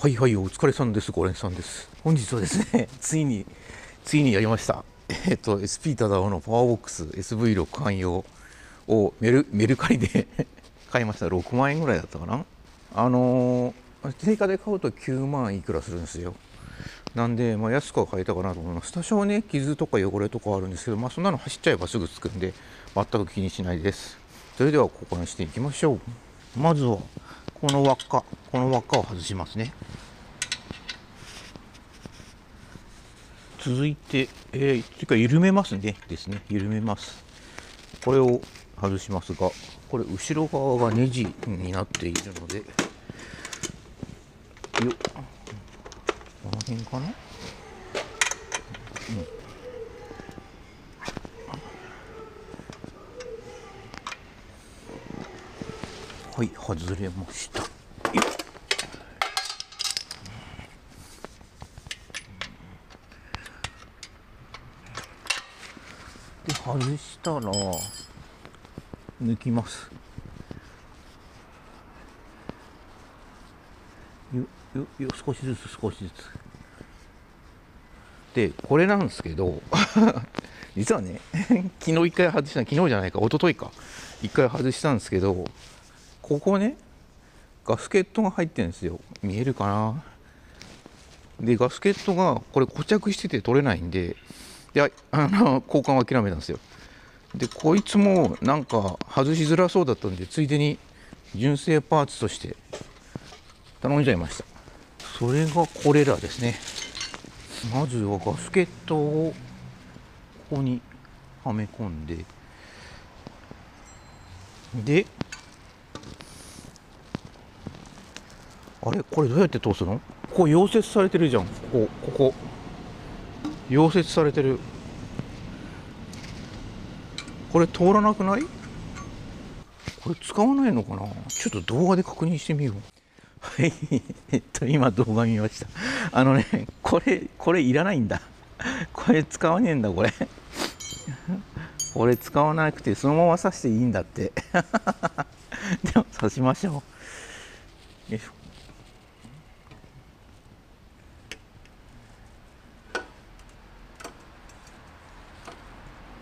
はいはい、お疲れさんです。ゴレンさんです。本日はですね、ついに、ついにやりました。えっ、と、SP タダオのパワーボックス SV6 汎用をメルメルカリで 買いました。6万円ぐらいだったかな。あのー、定価で買うと9万いくらするんですよ。なんで、まあ、安くは買えたかなと思います。多少ね、傷とか汚れとかはあるんですけど、まあ、そんなの走っちゃえばすぐつくんで、全く気にしないです。それでは、ここにしていきましょう。まずは、この輪っか、この輪っかを外しますね。続いて、えー、というか緩めますね。ですね。緩めます。これを外しますがこれ後ろ側がネジになっているのでよこの辺かな、うん、はい外れました。で外したら抜きます。よよよ少しずつ少しずつ。でこれなんですけど 実はね 昨日一回外した昨日じゃないか一昨日か。一回外したんですけどここねガスケットが入ってるんですよ。見えるかな？でガスケットがこれ固着してて取れないんでで あの交換を諦めたんですよ。でこいつもなんか外しづらそうだったんでついでに純正パーツとして頼んじゃいました。それがこれらですね。まずはガスケットをここにはめ込んでであれ？これどうやって通すの？ここ溶接されてるじゃん。ここここ。溶接されてる。これ通らなくない？これ使わないのかな？ちょっと動画で確認してみよう。はい。えっと今動画見ました。あのねこれこれいらないんだ。これ使わねえんだこれ。これ使わなくてそのまま刺していいんだって。でも刺しましょう。よいしょ。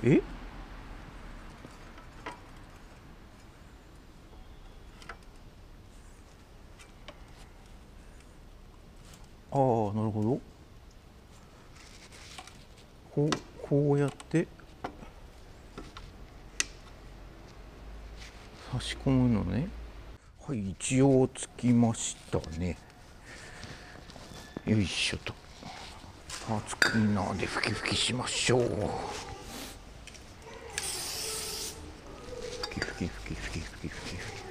え？ああなるほど。こうこうやって。差し込むのね。はい一応つきましたね。よいしょと。パーツクリーナーで拭き拭きしましょう。ふきふきふきふきふきふき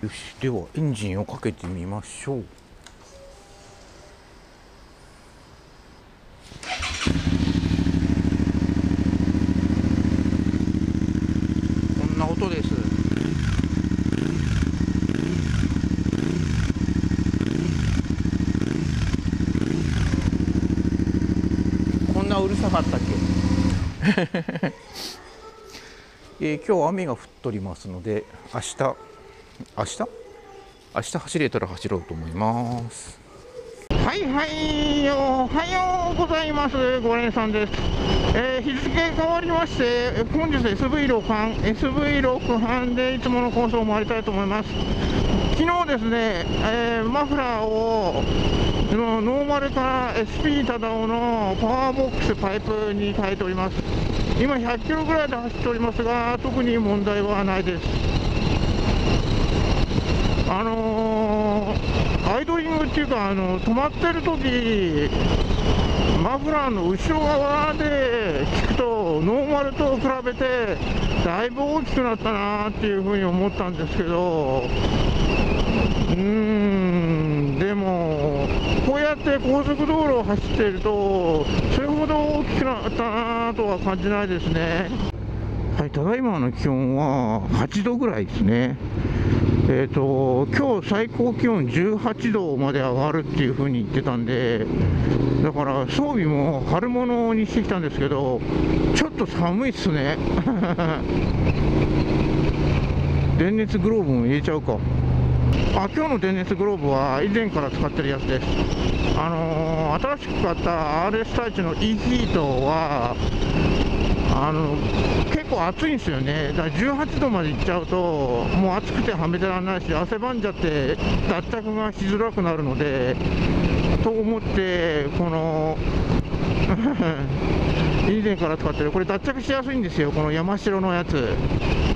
よしではエンジンをかけてみましょうこんな音ですこんなうるさかったっけえ、今日雨が降っとりますので明日明日？明日走れたら走ろうと思います。はいはいおはようございます。ごれんさんです、えー、日付変わりまして本日 SV6 班 SV6 班でいつものコースを回りたいと思います。昨日ですね、えー、マフラーをノーマルから SP タダオのパワーボックスパイプに変えております。今100キロぐらいで走っておりますが特に問題はないです。あのー、アイドリングっていうかあの止まってる時マフラーの後ろ側で聞くとノーマルと比べてだいぶ大きくなったなっていうふうに思ったんですけどうーんでもうやって高速道路を走っているとそれほど大きくなったなとは感じないですねはいただいまの気温は8度ぐらいですねえーと、今日最高気温18度まで上がるっていう風に言ってたんで、だから装備も春物にしてきたんですけど、ちょっと寒いっすね。電熱グローブも入れちゃうか。あ今日の電熱グローブは以前から使ってるやつです。あのー、新しく買った RS タイチの e ヒートは、あの結構暑いんですよね、だから18度までいっちゃうと、もう暑くてはめてられないし、汗ばんじゃって、脱着がしづらくなるので、と思って、この 以前から使ってる、これ脱着しやすいんですよ、この山城のやつ、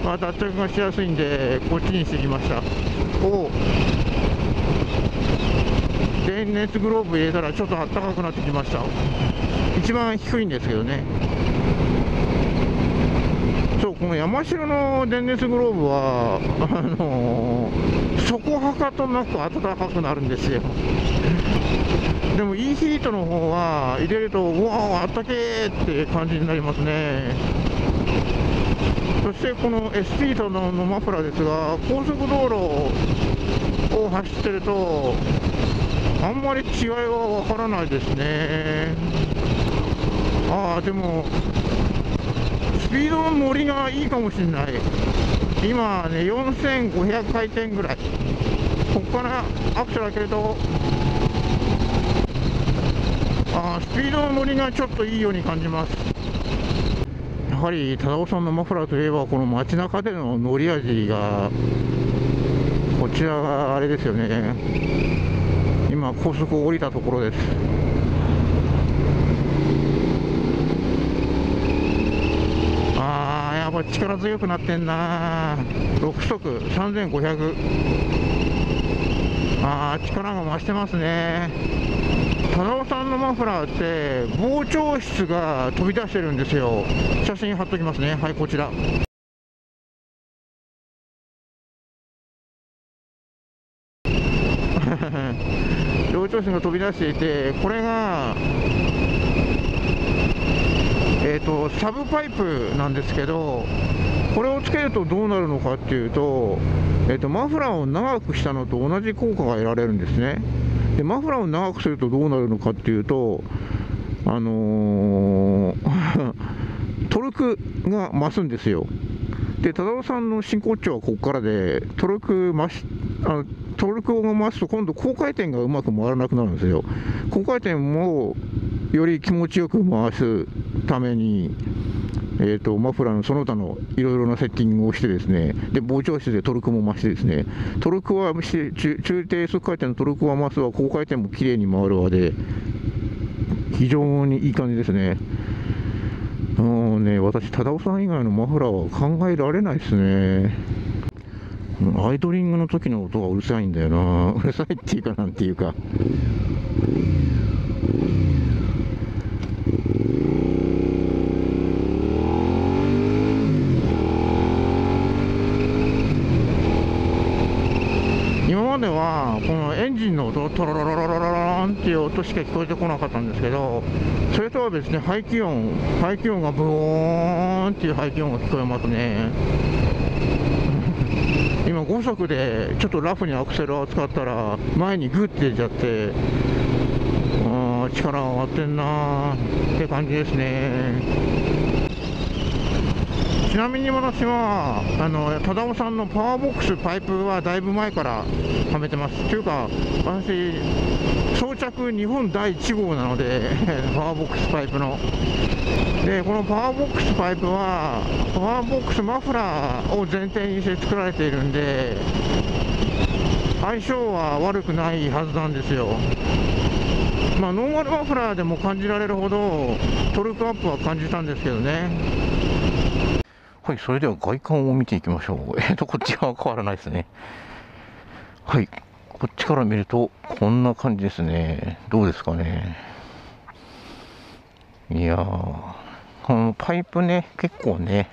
まあ、脱着がしやすいんで、こっちにしてきました。お電熱グローブ入れたらちょっとあったかくなってきました。一番低いんですけどね。そうこの山城の電熱グローブはあのー、底はかとなく暖かくなるんですよ。でも e ヒートの方は入れるとうわあったけーって感じになりますね。そしてこの SP とのマフラーですが高速道路を走ってるとあんまり違いはわからないですね。ああでもスピードの乗りがいいかもしれない。今ね4500回転ぐらい。ここからアクセル開けるとあスピードの乗りがちょっといいように感じます。はり忠夫さんのマフラーといえばこの街中での乗り味がこちらがあれですよね。今高速を降りたところです。これ力強くなってんな。6速3500ああ力が増してますね。忠夫さんのマフラーって膨張質が飛び出してるんですよ。写真貼っときますね。はいこちら。膨張質が飛び出していてこれがえーと、サブパイプなんですけど、これをつけるとどうなるのかっていうと、えーと、マフラーを長くしたのと同じ効果が得られるんですね。でマフラーを長くするとどうなるのかっていうと、あのー トルクが増すんですよ。で、忠夫さんの真骨頂はここからで、トルク増し、あのトルクを回すと今度高回転がうまく回らなくなるんですよ。高回転もより気持ちよく回すために、えーと、マフラーのその他のいろいろなセッティングをしてですねで膨張室でトルクも増してですね。トルクは中中低速回転のトルクは増すわ高回転もきれいに回るわで非常にいい感じですね。もうね私忠夫さん以外のマフラーは考えられないですね。アイドリングの時の音がうるさいんだよな。うるさいっていうかなんていうかではこのエンジンの音トロロロロロロンっていう音しか聞こえてこなかったんですけどそれとは別に排気音排気音がブーンっていう排気音が聞こえますね今5速でちょっとラフにアクセルを使ったら前にグッて出ちゃって力が上がってんなーって感じですねちなみに私はあの忠夫さんのパワーボックスパイプはだいぶ前からはめてます。というか私装着日本第1号なので パワーボックスパイプの。でこのパワーボックスパイプはパワーボックスマフラーを前提にして作られているんで相性は悪くないはずなんですよ。まあノーマルマフラーでも感じられるほどトルクアップは感じたんですけどね。はい、それでは外観を見ていきましょう。えっ、ー、と、こっち側は変わらないですね。はい、こっちから見ると、こんな感じですね。どうですかね。いやー、このパイプね、結構ね、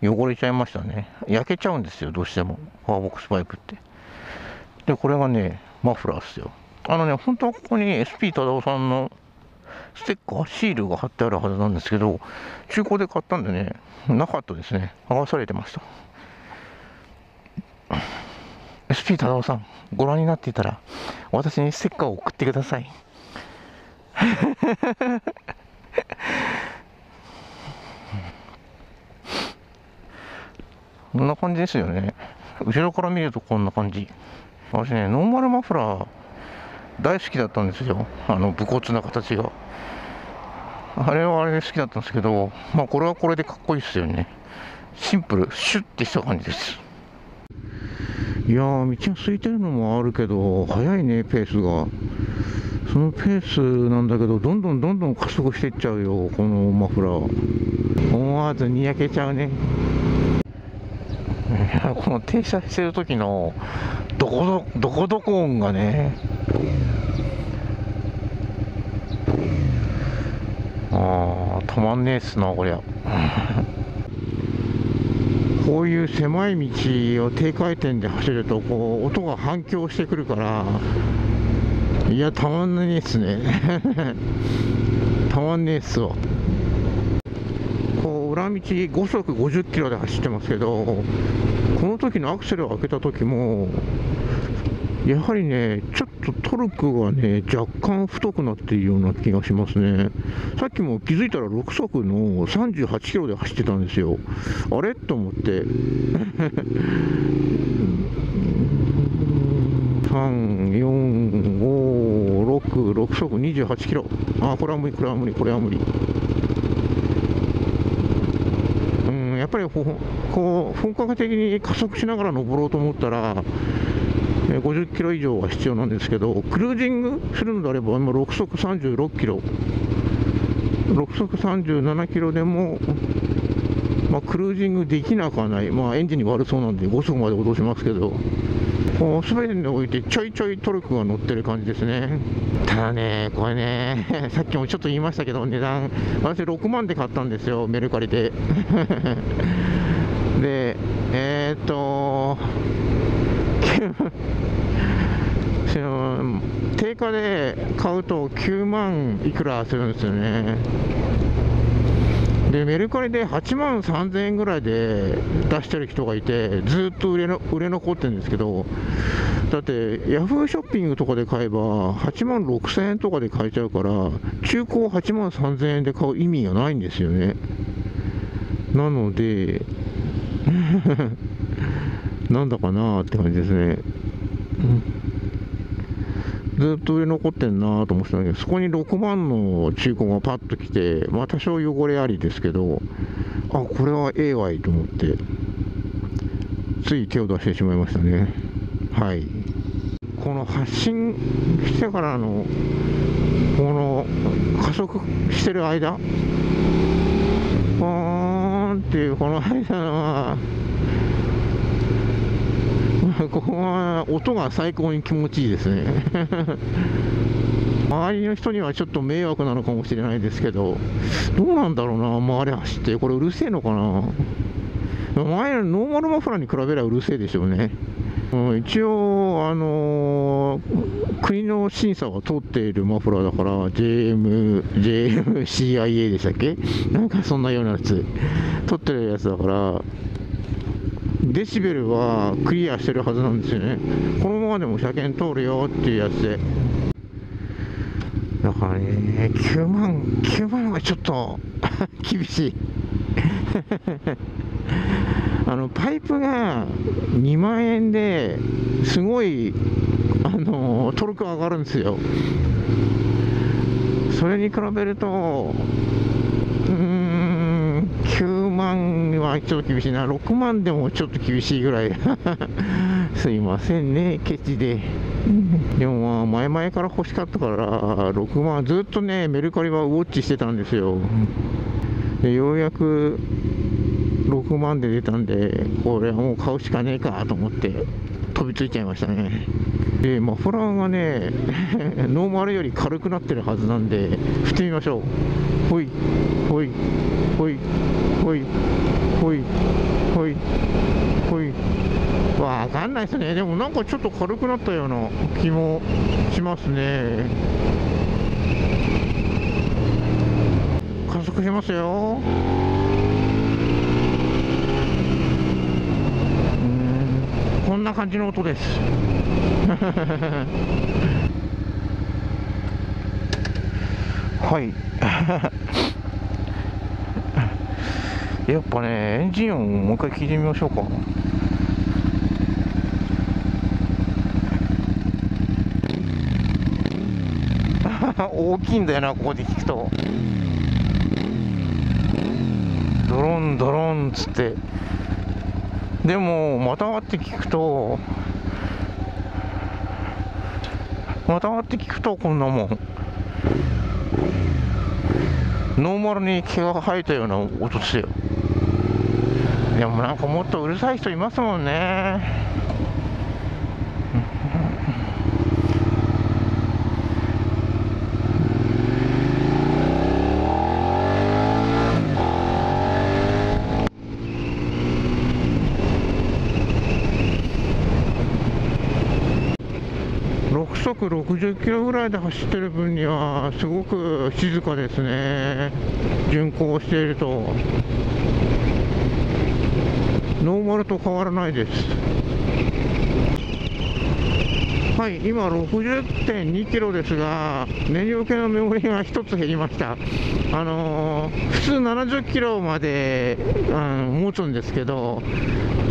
汚れちゃいましたね。焼けちゃうんですよ、どうしても。パワーボックスパイプって。で、これがね、マフラーですよ。あのね、本当はここに SP 忠夫さんのステッカー、シールが貼ってあるはずなんですけど、中古で買ったんでね、なかったですね。剥がされてました。SP 忠夫さんご覧になっていたら私にステッカーを送ってください こんな感じですよね後ろから見るとこんな感じ私ねノーマルマフラー大好きだったんですよ。あの武骨な形が。あれはあれで好きだったんですけどまあこれはこれでかっこいいですよね。シンプル。シュッてした感じです。いやー道が空いてるのもあるけど速いねペースが。そのペースなんだけどどんどんどんどん加速していっちゃうよこのマフラー。思わずにやけちゃうね。この停車してる時のどこどどこどこ音がねああたまんねえっすなこりゃ。こういう狭い道を低回転で走るとこう音が反響してくるからいやたまんねえっすね。たまんねえっすわ。こう裏道5速50キロで走ってますけどこの時のアクセルを開けた時もやはりね、ちょっとトルクがね、若干太くなっているような気がしますね。さっきも気づいたら6速の38キロで走ってたんですよ。あれ？と思って。3、4、5、6、6速28キロ。あ、これは無理、これは無理、これは無理。うん、やっぱりこう本格的に加速しながら登ろうと思ったら、50キロ以上は必要なんですけど、クルージングするのであれば、今、6速36キロ、6速37キロでも、まあ、クルージングできなくはない、まあ、エンジンに悪そうなんで5速まで落としますけど、こう全てにおいてちょいちょいトルクが乗ってる感じですね。ただね、これね、さっきもちょっと言いましたけど、値段、私6万で買ったんですよ、メルカリで。で、えー、っと、定価で買うと9万いくらするんですよね。でメルカリで8万3000円ぐらいで出してる人がいてずっと売れの売れ残ってるんですけどだってヤフーショッピングとかで買えば8万6000円とかで買えちゃうから中古を8万3000円で買う意味がないんですよねなのでなんだかなって感じですね、ずっと売れ残ってんなと思ってたんだけどそこに6万の中古がパッと来てまあ多少汚れありですけどあこれはええわいと思ってつい手を出してしまいましたね。はい。この発進してからのこの加速してる間ポーンっていうこの間は ここは音が最高に気持ちいいですね。周りの人にはちょっと迷惑なのかもしれないですけどどうなんだろうな周り走って。これうるせえのかな。前のノーマルマフラーに比べればうるせえでしょうね。一応、あのー、国の審査が通っているマフラーだから JM、JMCIA でしたっけ？なんかそんなようなやつ。取ってるやつだからデシベルはクリアしてるはずなんですよね。このままでも車検通るよっていうやつで。だからね9万9万はちょっと 厳しい。あのパイプが2万円ですごいあのトルク上がるんですよ。それに比べると9万はちょっと厳しいな、6万でもちょっと厳しいぐらい、すいませんね、ケチで。でもまあ、前々から欲しかったから、6万、ずっとね、メルカリはウォッチしてたんですよ。でようやく6万で出たんで、これはもう買うしかねえかと思って、飛びついちゃいましたね。で、マフラーがね、ノーマルより軽くなってるはずなんで、振ってみましょう。ほい、ほい、ほい、ほい、ほい、ほい、ほい。わかんないですね。でもなんかちょっと軽くなったような気もしますね。加速しますよ。ここんな感じの音です はいやっぱねエンジン音もう一回聞いてみましょうか。大きいんだよなここで聞くと。ドロンドロンっつって。でもまたがって聞くとまたがって聞くとこんなもん。ノーマルに毛が生えたような音ですよ。でもなんかもっとうるさい人いますもんね。6速60キロぐらいで走ってる分にはすごく静かですね。巡航していると。ノーマルと変わらないです。はい今60.2キロですが燃料系のメモリが1つ減りました。あのー、普通70キロまで、うん、持つんですけど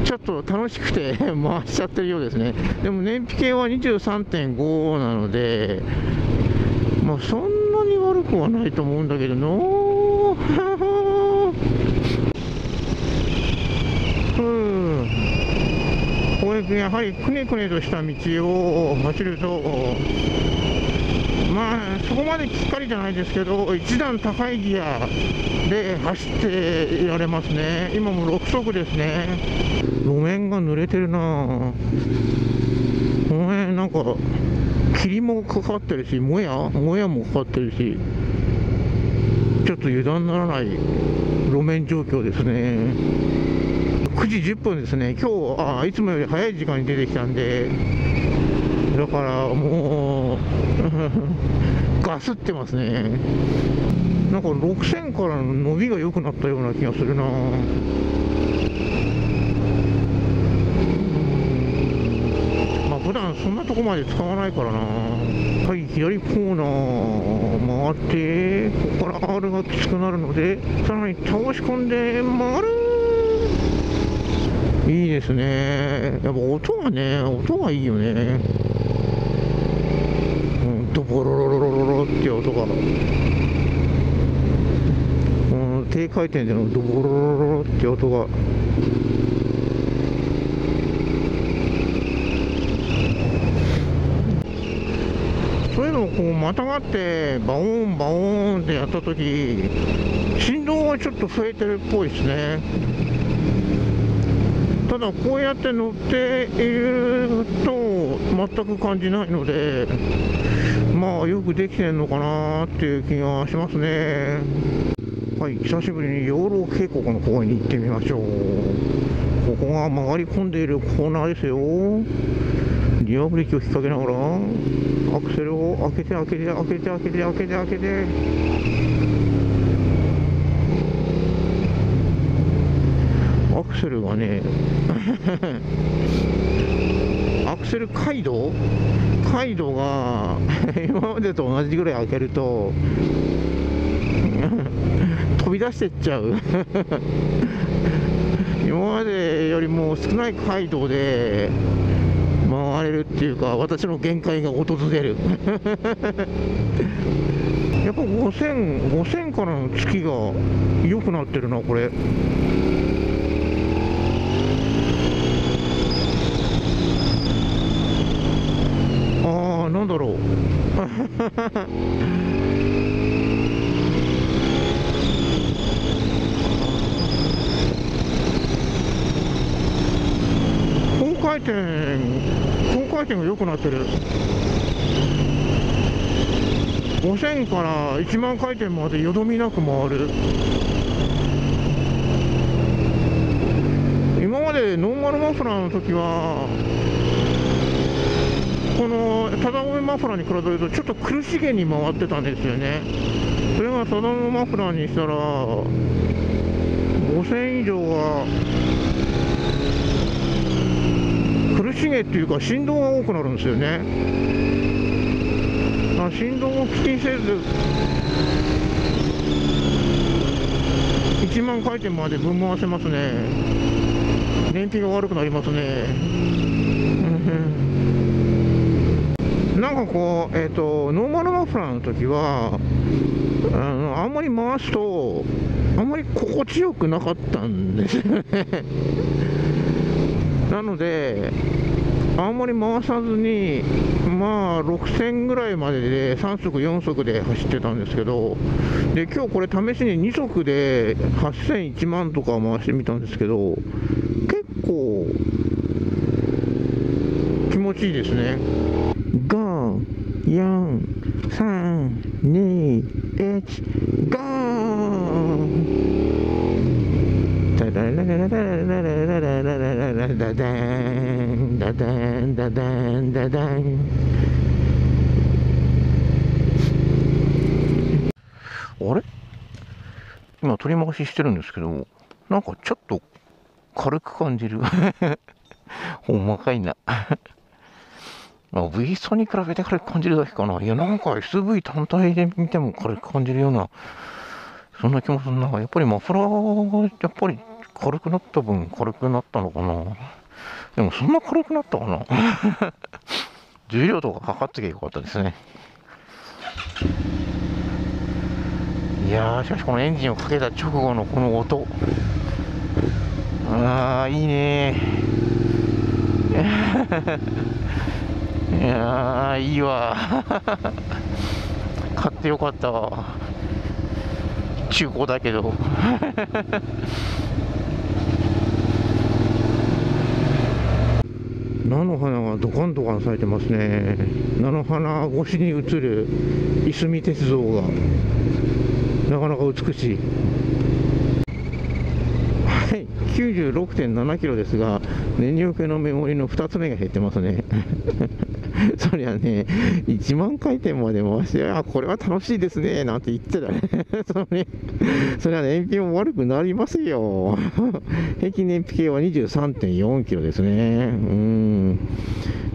ちょっと楽しくて 回しちゃってるようですね。でも燃費系は23.5なのでまあそんなに悪くはないと思うんだけどのうんこれやはりくねくねとした道を走るとまあそこまできっかりじゃないですけど一段高いギアで走っていられますね。今も6速ですね。路面が濡れてるな。この辺なんか霧もかかってるしもやもやもかかってるしちょっと油断ならない路面状況ですね。9時10分ですね。今日あいつもより早い時間に出てきたんで。だからもう ガスってますね。なんか6000からの伸びが良くなったような気がするな。普段そんなとこまで使わないからな。はい左コーナー回ってここから R がきつくなるのでさらに倒し込んで回る。いいですね。やっぱ音がね音がいいよね。うんドボロロロロロロって音が。うん低回転でのドボロロロロって音が。そういうのをこうまたがってバオンバオンってやった時振動がちょっと増えてるっぽいですね。ただこうやって乗っていると全く感じないのでまあよくできてるのかなっていう気がしますね。はい久しぶりに養老渓谷の方に行ってみましょう。ここが曲がり込んでいるコーナーですよ。リアブレーキを引っ掛けながらアクセルを開けて開けて開けて開けて開けて開けて。クセルがね アクセル回路回路が 今までと同じぐらい開けると 飛び出してっちゃう。今までよりも少ない回路で回れるっていうか私の限界が訪れる。やっぱ5000 5000からの月が良くなってるなこれああなんだろう。回転高回転が良くなってる。5000から1万回転までよどみなく回る。今までノーマルマフラーの時はこのただめマフラーに比べるとちょっと苦しげに回ってたんですよね。それがただめマフラーにしたら5000以上は苦しげっていうか振動が多くなるんですよね。あ振動を気にせず1万回転までぶん回せますね。燃費が悪くなりますね。うん。なんかこう、えっ、ー、と、ノーマルマフラーの時は、あの、あんまり回すと、あんまり心地よくなかったんですよね なので、あんまり回さずに、まあ、6000ぐらいまでで3速、4速で走ってたんですけど、で今日これ、試しに2速で8000、1万とか回してみたんですけど、結構気持ちいいですね。4、3、2、1、ゴー。ダダンダダンダダンダダダダンダダンダダンダダンあれ？今取り回ししてるんですけどなんかちょっと軽く感じる。ほんまかいな、V ストに比べて軽く感じるだけかな。いや、なんか SV 単体で見ても軽く感じるようなそんな気もするな。やっぱりマフラーが、やっぱり軽くなった分軽くなったのかな。でもそんな軽くなったかな。重量とか測ってきゃよかったですね。いやしかしこのエンジンをかけた直後のこの音。ああ、いいねいやいいわ。買ってよかったわ。中古だけど。菜の花がドカンドカン咲いてますね。菜の花越しに映るいすみ鉄道が。なかなか美しい。はい96.7キロですが燃料系のメモリの2つ目が減ってますね。そりゃね、1万回転まで回して、あ、これは楽しいですね、なんて言ってたね。それ、それは燃費も悪くなりますよ。平均燃費計は23.4キロですね。うん。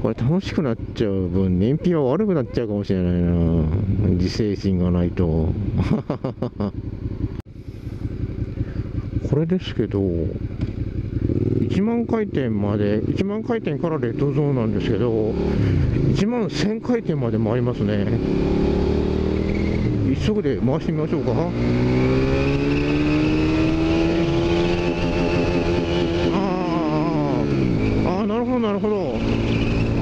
これ楽しくなっちゃう分、燃費は悪くなっちゃうかもしれないな。自制心がないと。これですけど、1万回転まで、1万回転からレッドゾーンなんですけど、1万1000回転まで回りますね。一速で回してみましょうか。ああ、なるほど、なるほど。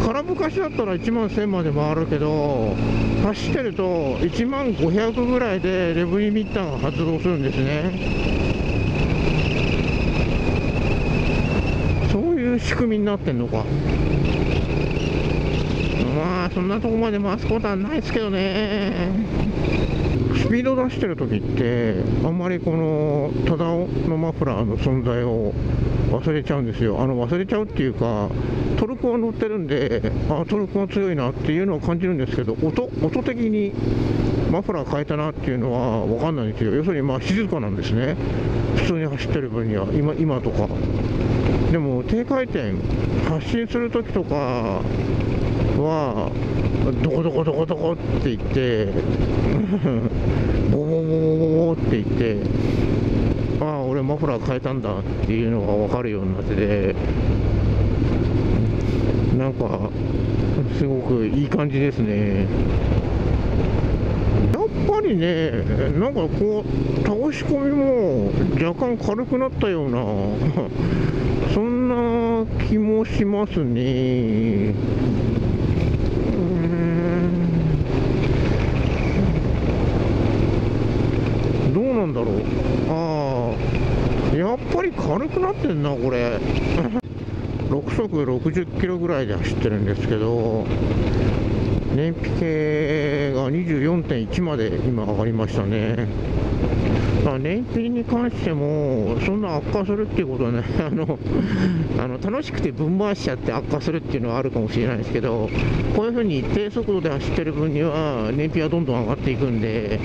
空ぶかしだったら1万1000まで回るけど、走ってると1万500ぐらいでレブリミッターが発動するんですね。仕組みになってんのか。まあそんなとこまで回すことはないですけどね。スピード出してる時ってあんまりこのただのマフラーの存在を忘れちゃうんですよ。あの忘れちゃうっていうかトルクは乗ってるんであトルクが強いなっていうのを感じるんですけど音音的にマフラー変えたなっていうのは分かんないんですよ。要するにまあ静かなんですね。普通に走ってる分には今今とか。でも低回転発進するときとかはどこどこどこどこって言って ボボボボボボって言ってああ俺マフラー変えたんだっていうのが分かるようになっててなんかすごくいい感じですね。やっぱりねなんかこう倒し込みも若干軽くなったような そんな気もしますね。どうなんだろう。ああ、やっぱり軽くなってんな、これ。6速60キロぐらいで走ってるんですけど、燃費計が24.1まで今上がりましたね。まあ、燃費に関しても、そんな悪化するっていうことはね、あのあの楽しくて分回しちゃって悪化するっていうのはあるかもしれないですけど、こういうふうに一定速度で走ってる分には、燃費はどんどん上がっていくんで、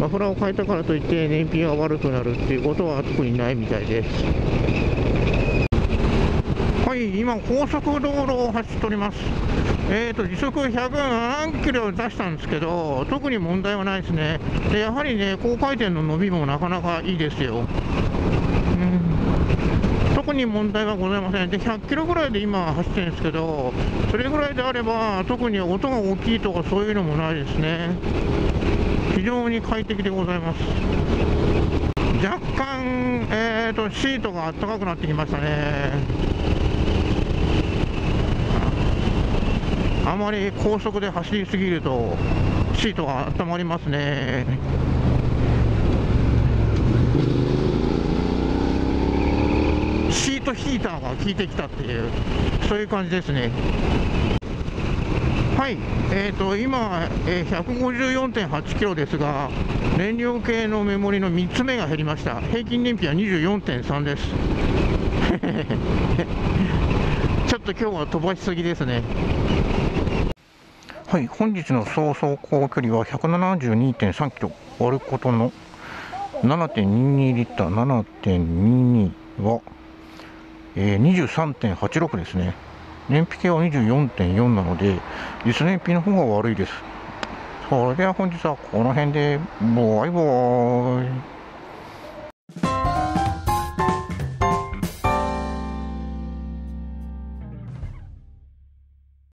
マフラーを変えたからといって、燃費が悪くなるっていうことは特にないみたいです。い、今高速道路を走っております。えーと時速107キロ出したんですけど特に問題はないですね。でやはりね高回転の伸びもなかなかいいですよ、特に問題はございません。で100キロぐらいで今走ってるんですけどそれぐらいであれば特に音が大きいとかそういうのもないですね。非常に快適でございます。若干、えーと、シートが暖かくなってきましたね。あまり高速で走りすぎるとシートが温まりますねシートヒーターが効いてきたっていうそういう感じですねはい、えーと、今、えー、154.8キロですが、燃料系のメモリの3つ目が減りました、平均燃費は24.3です。ちょっと今日は飛ばしすぎですね。はい、本日の総走行距離は172.3キロ、割ることの7.22リッター、7.22は、えー、23.86ですね。燃費計は24.4なので、実燃費の方が悪いです。それでは本日はこの辺で、バイバーイ。